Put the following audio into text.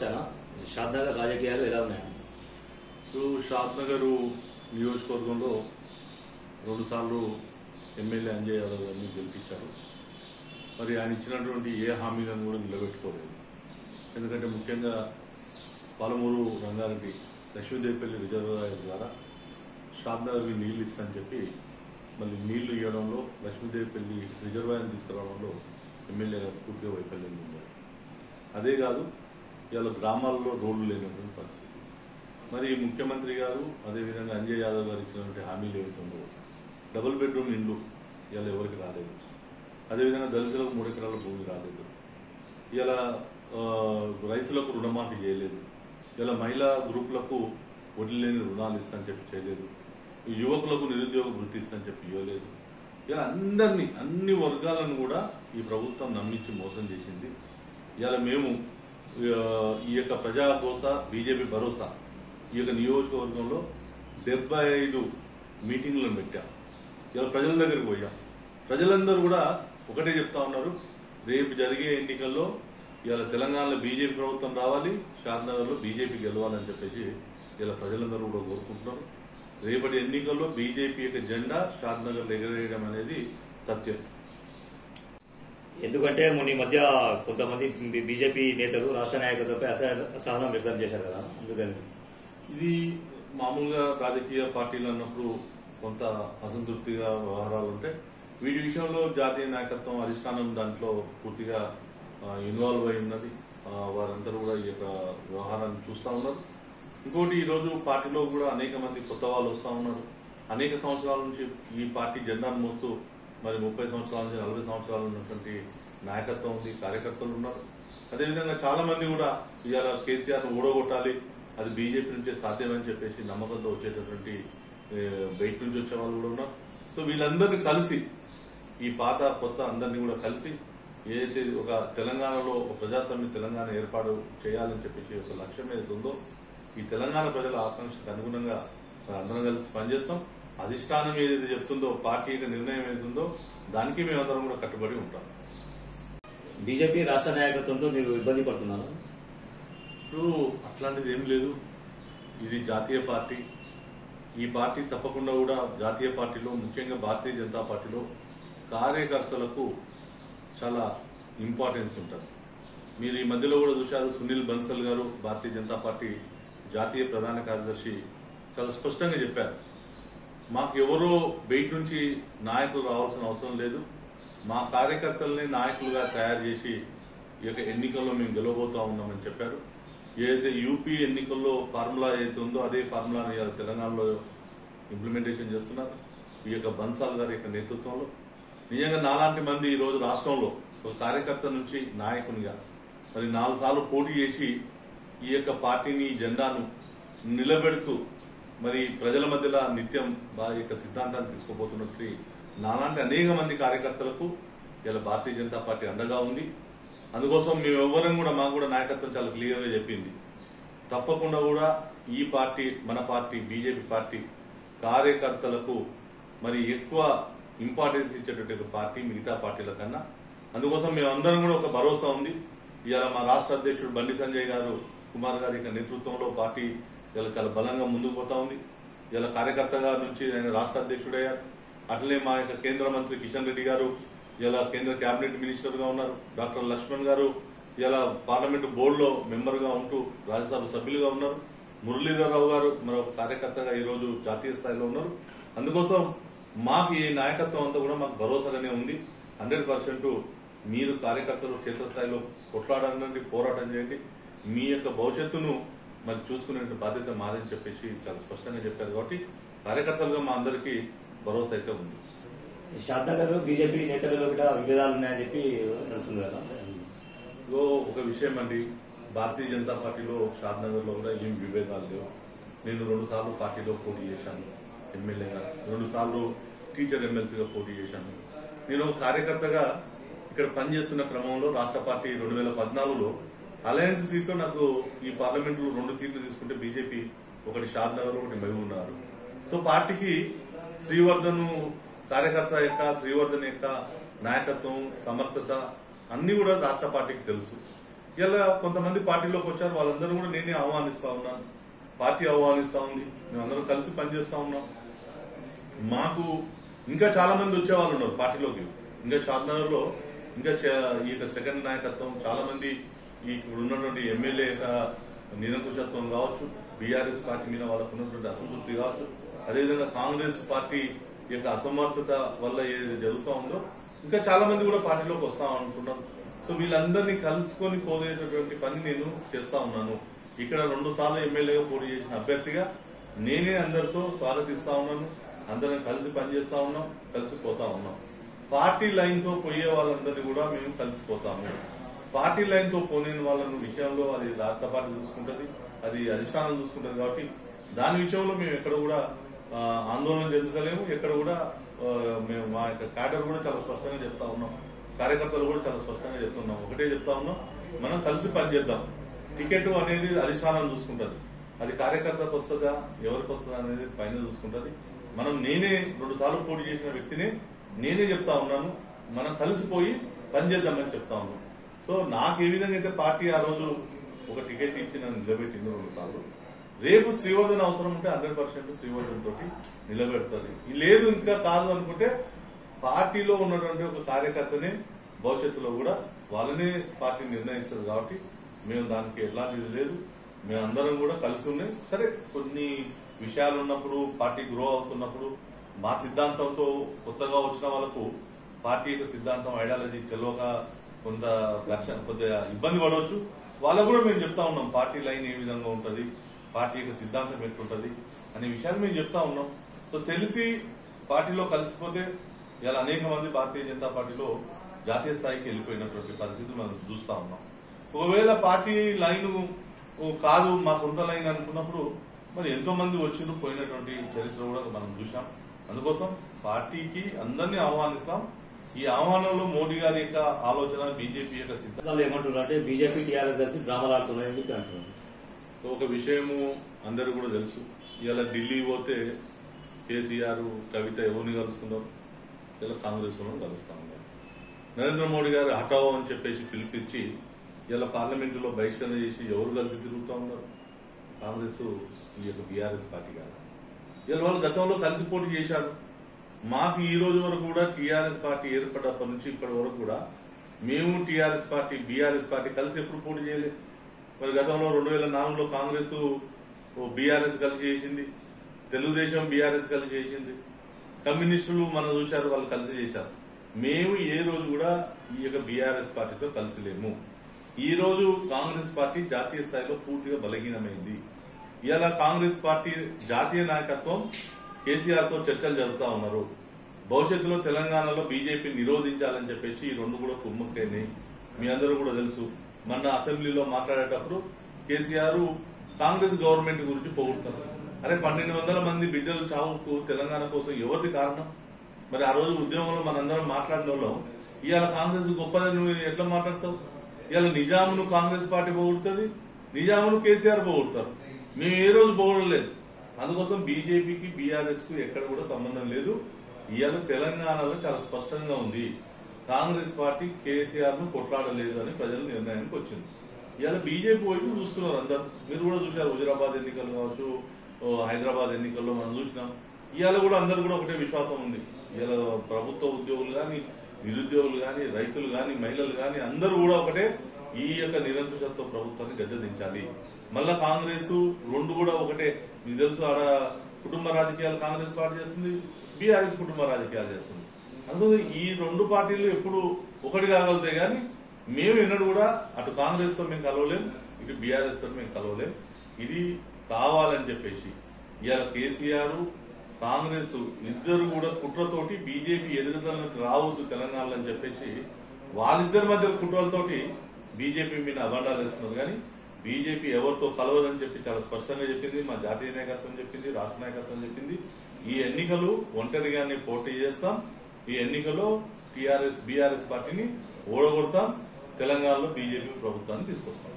నమస్తేనా షాద్నగర్ రాజకీయాలు ఎలా ఉన్నాయి? ఇప్పుడు షాద్నగర్ నియోజకవర్గంలో రెండుసార్లు ఎమ్మెల్యే అంజయ్ యాదవ్ గారిని గెలిపించారు. మరి ఆయన ఇచ్చినటువంటి ఏ హామీలను కూడా నిలబెట్టుకోలేదు. ఎందుకంటే ముఖ్యంగా పాలమూరు రంగారెడ్డి లక్ష్మీదేవిపల్లి రిజర్వాయర్ ద్వారా షాద్ నగర్కి నీళ్ళు ఇస్తానని చెప్పి మళ్ళీ నీళ్ళు ఇవ్వడంలో లక్ష్మీదేవిపల్లి రిజర్వాయర్ని తీసుకురావడంలో ఎమ్మెల్యే గారు పూర్తిగా వైఫల్యం ఉంది అదే కాదు ఇవాళ గ్రామాల్లో రోడ్లు లేనటువంటి పరిస్థితి. మరి ముఖ్యమంత్రి గారు అదేవిధంగా అంజయ్ యాదవ్ గారు ఇచ్చినటువంటి హామీలు ఏమిటో డబుల్ బెడ్రూమ్ ఇండ్లు ఇవాళ ఎవరికి రాలేదు. అదేవిధంగా దళితులకు మూడు ఎకరాల భూమి రాలేదు. ఇలా రైతులకు రుణమాఫీ చేయలేదు. ఇలా మహిళా గ్రూపులకు వడ్డీ లేని రుణాలు ఇస్తానని చెప్పి చేయలేదు. యువకులకు నిరుద్యోగ వృత్తి ఇస్తానని చెప్పి ఇవ్వలేదు. ఇలా అందరినీ అన్ని వర్గాలను కూడా ఈ ప్రభుత్వం నమ్మించి మోసం చేసింది. ఇలా మేము ఈ యొక్క ప్రజా భరోసా బీజేపీ భరోసా ఈ యొక్క నియోజకవర్గంలో డెబ్బై ఐదు మీటింగ్లను పెట్టాం. ఇలా ప్రజల దగ్గరికి పోయాం. ప్రజలందరూ కూడా ఒకటే చెప్తా ఉన్నారు. రేపు జరిగే ఎన్నికల్లో ఇలా తెలంగాణలో బీజేపీ ప్రభుత్వం రావాలి షాద్నగర్లో బీజేపీ గెలవాలని చెప్పేసి ఇలా ప్రజలందరూ కూడా కోరుకుంటున్నారు. రేపటి ఎన్నికల్లో బీజేపీ యొక్క జెండా షాద్నగర్లో ఎగరేయడం అనేది సత్యం. ఎందుకంటే మొన్న ఈ మధ్య కొంతమంది బీజేపీ నేతలు రాష్ట్ర నాయకులపై అసహనం వ్యక్తం చేశారు కదా అందుకని. ఇది మామూలుగా రాజకీయ పార్టీలు అన్నప్పుడు కొంత అసంతృప్తిగా వ్యవహారాలు ఉంటాయి వీటి విషయంలో జాతీయ నాయకత్వం అధిష్టానం దాంట్లో పూర్తిగా ఇన్వాల్వ్ అయి ఉన్నది. వారందరూ కూడా ఈ యొక్క వ్యవహారాన్ని చూస్తూ ఉన్నారు. ఇంకోటి ఈరోజు పార్టీలో కూడా అనేక మంది కొత్త వాళ్ళు వస్తూ ఉన్నారు. అనేక సంవత్సరాల నుంచి ఈ పార్టీ జెండాను మోస్తూ మరి ముప్పై సంవత్సరాల నుంచి నలభై సంవత్సరాలు ఉన్నటువంటి నాయకత్వం ఉంది కార్యకర్తలు ఉన్నారు. అదేవిధంగా చాలా మంది కూడా ఇవాళ కేసీఆర్ను ఓడగొట్టాలి అది బీజేపీ నుంచే సాధ్యమని చెప్పేసి నమ్మకంతో వచ్చేటటువంటి బయట నుంచి వచ్చే వాళ్ళు కూడా ఉన్నారు. సో వీళ్ళందరినీ కలిసి ఈ పాత కొత్త అందరినీ కూడా కలిసి ఏదైతే ఒక తెలంగాణలో ఒక ప్రజాస్వామ్య తెలంగాణ ఏర్పాటు చేయాలని చెప్పేసి ఒక లక్ష్యం ఏదైతే ఉందో ఈ తెలంగాణ ప్రజల ఆకాంక్షకు అనుగుణంగా అందరం కలిసి పనిచేస్తాం. అధిష్టానం ఏదైతే చెప్తుందో పార్టీ నిర్ణయం ఏదైతుందో దానికి మేమందరం కూడా కట్టుబడి ఉంటాం. బీజేపీ రాష్ట్ర నాయకత్వంతో మీరు ఇబ్బంది పడుతున్నారు? ఇప్పుడు అట్లాంటిది ఏం లేదు. ఇది జాతీయ పార్టీ. ఈ పార్టీ తప్పకుండా కూడా జాతీయ పార్టీలో ముఖ్యంగా భారతీయ జనతా పార్టీలో కార్యకర్తలకు చాలా ఇంపార్టెన్స్ ఉంటుంది. మీరు ఈ మధ్యలో కూడా చూశారు సునీల్ బన్సల్ గారు భారతీయ జనతా పార్టీ జాతీయ ప్రధాన కార్యదర్శి చాలా స్పష్టంగా చెప్పారు. మాకు ఎవరో బయట నుంచి నాయకులు రావాల్సిన అవసరం లేదు. మా కార్యకర్తల్ని నాయకులుగా తయారు చేసి ఈ యొక్క ఎన్నికల్లో మేము గెలవబోతా ఉన్నామని చెప్పారు. ఏదైతే యూపీ ఎన్నికల్లో ఫార్ములా ఏదైతే ఉందో అదే ఫార్ములాని తెలంగాణలో ఇంప్లిమెంటేషన్ చేస్తున్నారు. ఈ యొక్క బన్సాల్ గారి యొక్క నేతృత్వంలో. నిజంగా నాలాంటి మంది ఈ రోజు రాష్ట్రంలో ఒక కార్యకర్త నుంచి నాయకునిగా మరి నాలుగు సార్లు పోటీ చేసి ఈ యొక్క పార్టీని ఈ జెండాను నిలబెడుతూ మరి ప్రజల మధ్యలో నిత్యం వారి యొక్క సిద్ధాంతాన్ని తీసుకోబోతున్నట్టు నాలాంటి అనేక మంది కార్యకర్తలకు ఇలా భారతీయ జనతా పార్టీ అండగా ఉంది. అందుకోసం మేము ఎవ్వరం కూడా మాకు కూడా నాయకత్వం చాలా క్లియర్గా చెప్పింది. తప్పకుండా కూడా ఈ పార్టీ మన పార్టీ బీజేపీ పార్టీ కార్యకర్తలకు మరి ఎక్కువ ఇంపార్టెన్స్ ఇచ్చేటటువంటి పార్టీ మిగతా పార్టీల కన్నా. అందుకోసం మేమందరం కూడా ఒక భరోసా ఉంది. ఇవాళ మా రాష్ట్ర అధ్యక్షుడు బండి సంజయ్ గారు కుమార్ గారి యొక్క నేతృత్వంలో పార్టీ ఇలా చాలా బలంగా ముందుకు పోతా ఉంది. ఇలా కార్యకర్తగా నుంచి ఆయన రాష్ట్ర అధ్యక్షుడయ్యారు అట్లనే మా యొక్క కేంద్ర మంత్రి కిషన్ రెడ్డి గారు ఇలా కేంద్ర కేబినెట్ మినిస్టర్గా ఉన్నారు. డాక్టర్ లక్ష్మణ్ గారు ఇలా పార్లమెంటు బోర్డులో మెంబర్గా ఉంటూ రాజ్యసభ సభ్యులుగా ఉన్నారు. మురళీధరరావు గారు మరొక కార్యకర్తగా ఈ రోజు జాతీయ స్థాయిలో ఉన్నారు. అందుకోసం మాకు ఈ నాయకత్వం అంతా కూడా మాకు భరోసాగానే ఉంది. హండ్రెడ్ పర్సెంట్ మీరు కార్యకర్తలు క్షేత్రస్థాయిలో కొట్లాడండి పోరాటం చేయండి. మీ యొక్క భవిష్యత్తును మరి చూసుకునే బాధ్యత మాదని చెప్పేసి చాలా స్పష్టంగా చెప్పారు కాబట్టి కార్యకర్తలుగా మా అందరికీ భరోసా అయితే ఉంది. షాద్నగర్ బీజేపీ నేతలలో కూడా విభేదాలు ఉన్నాయని చెప్పి నడుస్తుంది కదా. లో ఒక విషయం అండి. భారతీయ జనతా పార్టీలో షాద్నగర్లో కూడా ఏం విభేదాలు లేవు. నేను రెండు సార్లు పార్టీలో పోటీ చేశాను ఎమ్మెల్యేగా. రెండు సార్లు టీచర్ ఎమ్మెల్సీగా పోటీ చేశాను. నేను ఒక కార్యకర్తగా ఇక్కడ పనిచేస్తున్న క్రమంలో రాష్ట్ర పార్టీ రెండు వేల పద్నాలుగులో అలయన్స్ సీట్లో నాకు ఈ పార్లమెంట్లో రెండు సీట్లు తీసుకుంటే బీజేపీ ఒకటి షాద్నగర్ ఒకటి మహబూబ్నగర్ సో పార్టీకి శ్రీవర్ధన్ కార్యకర్త యొక్క శ్రీవర్ధన్ యొక్క నాయకత్వం సమర్థత అన్ని కూడా రాష్ట్ర పార్టీకి తెలుసు. ఇలా కొంతమంది పార్టీలోకి వచ్చారు వాళ్ళందరూ కూడా నేనే ఆహ్వానిస్తా ఉన్నాను పార్టీ ఆహ్వానిస్తా ఉంది. మేమందరం కలిసి పనిచేస్తా ఉన్నాం. మాకు ఇంకా చాలా మంది వచ్చేవాళ్ళు ఉన్నారు పార్టీలోకి. ఇంకా షాద్నగర్లో ఇంకా చే- ఈ సెకండ్ నాయకత్వం చాలా మంది ఈ ఇప్పుడు ఉన్నటువంటి ఎమ్మెల్యే యొక్క నిరంకుశత్వం కావచ్చు బీఆర్ఎస్ పార్టీ మీద వాళ్ళకు ఉన్నటువంటి అసంతృప్తి కావచ్చు అదేవిధంగా కాంగ్రెస్ పార్టీ యొక్క అసమర్థత వల్ల ఏది జరుగుతూ ఉందో ఇంకా చాలా మంది కూడా పార్టీలోకి వస్తా అనుకుంటున్నారు సో వీళ్ళందరినీ కలుసుకొని పోయేటటువంటి పని నేను చేస్తా ఉన్నాను. ఇక్కడ రెండు సార్లు ఎమ్మెల్యేగా పోటీ చేసిన అభ్యర్థిగా నేనే అందరితో స్వాగతిస్తా ఉన్నాను. అందరం కలిసి పనిచేస్తా ఉన్నాం కలిసిపోతా ఉన్నాం. పార్టీ లైన్తో పోయే వాళ్ళందరినీ కూడా మేము కలిసిపోతాము. పార్టీ లైన్తో పోని వాళ్ళ విషయంలో అది రాష్ట్ర పార్టీ చూసుకుంటది అది అధిష్టానం చూసుకుంటది కాబట్టి దాని విషయంలో మేము ఎక్కడ కూడా ఆందోళన చెందుతలేము. ఎక్కడ కూడా మేము మా యొక్క క్యాడర్ కూడా చాలా స్పష్టంగా చెప్తా ఉన్నాం. కార్యకర్తలు కూడా చాలా స్పష్టంగా చెప్తున్నాం ఒకటే చెప్తా ఉన్నాం మనం కలిసి పనిచేద్దాం టికెట్ అనేది అధిష్టానం చూసుకుంటది. అది కార్యకర్తకు వస్తుందా ఎవరికి వస్తుందా అనేది పైన చూసుకుంటది. మనం నేనే రెండు సార్లు పోటీ చేసిన వ్యక్తిని నేనే చెప్తా ఉన్నాను. మనం కలిసిపోయి పనిచేద్దామని చెప్తా ఉన్నాం. సో నాకు ఏ విధంగా అయితే పార్టీ ఆ రోజు ఒక టికెట్ ఇచ్చి నన్ను నిలబెట్టింది రెండు సార్లు రేపు శ్రీవర్ధన్ అవసరం ఉంటే హండ్రెడ్ పర్సెంట్ శ్రీవర్ధన్ తోటి నిలబెడుతుంది. లేదు ఇంకా కాదు అనుకుంటే పార్టీలో ఉన్నటువంటి ఒక కార్యకర్తని భవిష్యత్తులో కూడా వాళ్ళనే పార్టీ నిర్ణయిస్తారు కాబట్టి మేము దానికి ఎలాంటిది లేదు. మేమందరం కూడా కలిసి ఉన్నాయి సరే కొన్ని విషయాలు ఉన్నప్పుడు పార్టీ గ్రో అవుతున్నప్పుడు మా సిద్ధాంతంతో కొత్తగా వచ్చిన వాళ్ళకు పార్టీ యొక్క సిద్ధాంతం ఐడియాలజీ తెలియక కొంత ఘర్షణ కొద్దిగా ఇబ్బంది పడవచ్చు. వాళ్ళకు కూడా మేము చెప్తా ఉన్నాం పార్టీ లైన్ ఏ విధంగా ఉంటుంది పార్టీ యొక్క సిద్ధాంతం ఎట్లుంటది అనే విషయాన్ని మేము చెప్తా ఉన్నాం. సో తెలిసి పార్టీలో కలిసిపోతే ఇలా అనేక మంది భారతీయ జనతా పార్టీలో జాతీయ స్థాయికి వెళ్ళిపోయినటువంటి పరిస్థితి మనం చూస్తా ఉన్నాం. ఒకవేళ పార్టీ లైన్ కాదు మా సొంత లైన్ అనుకున్నప్పుడు మరి ఎంతో మంది వచ్చిన పోయినటువంటి చరిత్ర కూడా మనం చూసాం అందుకోసం పార్టీకి అందరినీ ఆహ్వానిస్తాం. ఈ ఆహ్వానంలో మోడీ గారి యొక్క ఆలోచన బీజేపీ యొక్క సిద్ధాంతం. అసలు ఏమంటున్నారు అంటే బీజేపీ టీఆర్ఎస్ కలిసి డ్రామాలు ఆడుతున్నాయని చెప్పి అంటున్నారు? ఒక విషయము అందరు కూడా తెలుసు. ఇలా ఢిల్లీ పోతే కేసీఆర్ కవిత ఎవరిని కలుస్తున్నారు? ఇలా కాంగ్రెస్ వాళ్ళని కలుస్తా ఉన్నారు నరేంద్ర మోడీ గారు హఠావో అని చెప్పేసి పిలిపించి ఇలా పార్లమెంటులో బహిష్కరణ చేసి ఎవరు కలిసి తిరుగుతూ ఉన్నారు? కాంగ్రెస్ ఈ యొక్క బీఆర్ఎస్ పార్టీ కాదు? ఇలా వాళ్ళు గతంలో కలిసి పోటీ చేశారు. మాకు ఈ రోజు వరకు కూడా టీఆర్ఎస్ పార్టీ ఏర్పడ్డప్పటి నుంచి ఇప్పటి వరకు కూడా మేము టీఆర్ఎస్ పార్టీ బీఆర్ఎస్ పార్టీ కలిసి ఎప్పుడు పోటీ చేయలేదు. మరి గతంలో రెండు వేల నాలుగులో కాంగ్రెస్ బీఆర్ఎస్ కలిసి చేసింది తెలుగుదేశం బీఆర్ఎస్ కలిసి చేసింది కమ్యూనిస్టులు మనం చూశారు వాళ్ళు కలిసి చేశారు. మేము ఏ రోజు కూడా ఈ యొక్క బీఆర్ఎస్ పార్టీతో కలిసి లేము. ఈ రోజు కాంగ్రెస్ పార్టీ జాతీయ స్థాయిలో పూర్తిగా బలహీనమైంది. ఇలా కాంగ్రెస్ పార్టీ జాతీయ నాయకత్వం కేసీఆర్తో చర్చలు జరుపుతా ఉన్నారు. భవిష్యత్తులో తెలంగాణలో బీజేపీ నిరోధించాలని చెప్పేసి ఈ రెండు కూడా కుమ్మక్కైనాయి. మీ అందరూ కూడా తెలుసు. మొన్న అసెంబ్లీలో మాట్లాడేటప్పుడు కేసీఆర్ కాంగ్రెస్ గవర్నమెంట్ గురించి పొగుడుతారు అరే పన్నెండు వందల మంది బిడ్డలు చావుకు తెలంగాణ కోసం ఎవరిది కారణం? మరి ఆ రోజు ఉద్యమంలో మనందరం మాట్లాడిన వాళ్ళం ఇవాళ కాంగ్రెస్ గొప్పదని నువ్వు ఎట్లా మాట్లాడతావు? ఇవాళ నిజామును కాంగ్రెస్ పార్టీ పోగొడుతుంది నిజామును కేసీఆర్ పోగొడతారు. మేము ఏ రోజు పోగొడలేదు. అందుకోసం బీజేపీకి బీఆర్ఎస్కు ఎక్కడ కూడా సంబంధం లేదు. ఇవాళ తెలంగాణలో చాలా స్పష్టంగా ఉంది. కాంగ్రెస్ పార్టీ కేసీఆర్ను కొట్లాడలేదు అని ప్రజల నిర్ణయానికి వచ్చింది. ఇవాళ బీజేపీ వైపు చూస్తున్నారు అందరు. మీరు కూడా చూశారు హుజరాబాద్ ఎన్నికలు కావచ్చు హైదరాబాద్ ఎన్నికల్లో మనం చూసినాం. ఇవాళ కూడా అందరు కూడా ఒకటే విశ్వాసం ఉంది. ఇవాళ ప్రభుత్వ ఉద్యోగులు కానీ నిరుద్యోగులు కానీ రైతులు కానీ మహిళలు కానీ అందరూ కూడా ఒకటే ఈ యొక్క నిరంకుశత్వ ప్రభుత్వాన్ని గద్దెదించాలి. మళ్ళా కాంగ్రెస్ రెండు కూడా ఒకటే. మీకు తెలుసు ఆడ కుటుంబ రాజకీయాలు కాంగ్రెస్ పార్టీ చేస్తుంది బీఆర్ఎస్ కుటుంబ రాజకీయాలు చేస్తుంది. అందుకని ఈ రెండు పార్టీలు ఎప్పుడు ఒకటి కాగలుగుతాయి కానీ మేము ఎన్నడూ కూడా అటు కాంగ్రెస్తో మేము కలవలేం ఇటు బీఆర్ఎస్తో మేము కలవలేం. ఇది కావాలని చెప్పేసి ఇవాళ కేసీఆర్ కాంగ్రెస్ ఇద్దరు కూడా కుట్రతోటి బీజేపీ ఎదుగుదలకు రావద్దు తెలంగాణలో అని చెప్పేసి వాళ్ళిద్దరి మధ్య కుట్రలతోటి బీజేపీ మీద అబండాలు వేస్తున్నారు కానీ బీజేపీ ఎవరితో కలవదని చెప్పి చాలా స్పష్టంగా చెప్పింది మా జాతీయ నాయకత్వం చెప్పింది రాష్ట్ర నాయకత్వం చెప్పింది. ఈ ఎన్నికలు ఒంటరిగానే పోటీ చేస్తాం. ఈ ఎన్నికలో టీఆర్ఎస్ బీఆర్ఎస్ పార్టీని ఓడగొడతాం. తెలంగాణలో బీజేపీ ప్రభుత్వాన్ని తీసుకొస్తాం.